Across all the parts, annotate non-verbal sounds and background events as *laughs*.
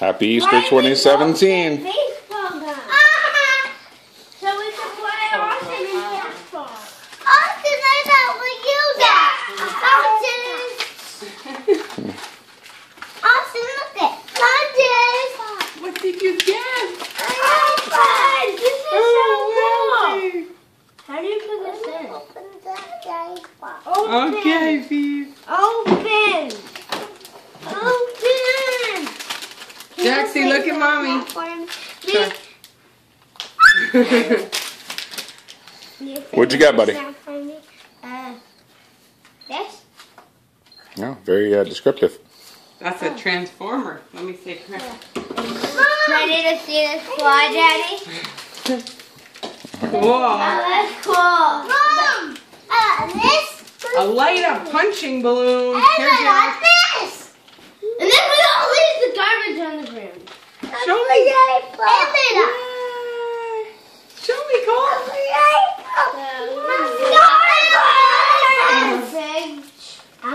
Happy Easter 2017. Baseball gun. *laughs* So we can play oh, Austin oh, oh. baseball. Austin, I thought we use that. Austin. Austin, look at Austin. What did you get? iPad. Oh, wow. How do you put this in? Open that Open. Okay, Phoebe. Open. Open. Jaxie, look at mommy. Please. *laughs* What'd you get, buddy? Uh, this? No, very uh, descriptive. That's a transformer. Let me see. Come. Ready to see this fly, Daddy? Cool. Oh, that's cool. Mom! Uh, this? A light up punching balloon. And Here, I got Jack. this! And then we all leave the garbage on the ground. Show me. And. Show me, Cole.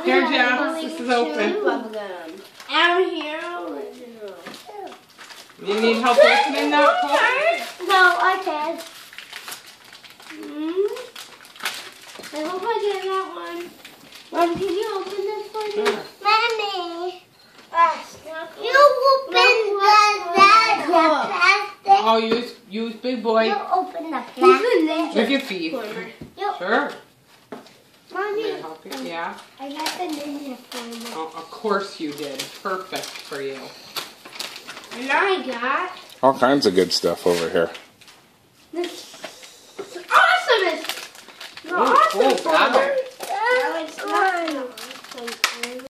Here, Jack. This is open. Out here, original. You need help opening that, Cole? No, I can. Mm. I hope I get that one. Mom, can you open this for me? Sure. Mommy. You open the, the, the plastic. Oh, use use big boy You open the plastic. with your feet. You, Sure. Mommy, May I help you? Um, yeah. I got the ninja form. Oh, of course you did. Perfect for you. And I got All kinds of good stuff over here. this awesomest. The Oh, awesome cool.